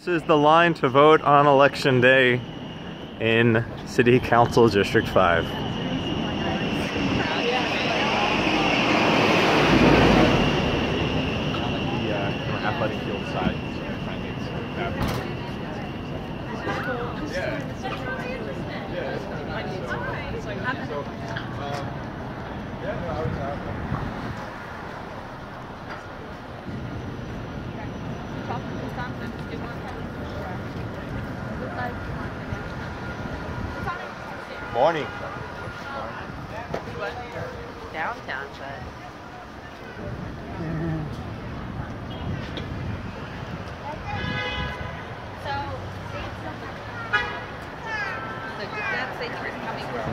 This is the line to vote on election day in City Council District 5. the uh, athletic field side. That say Chris coming from?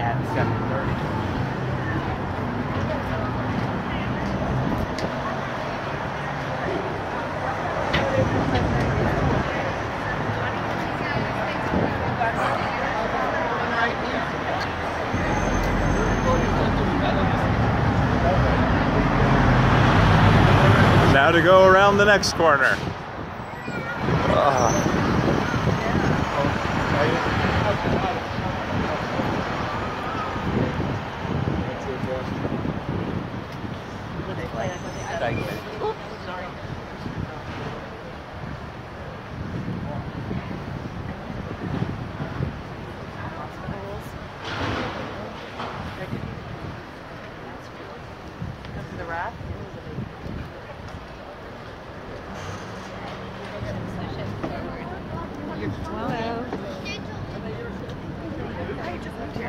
At 7:30. Now to go around the next corner. Ah. The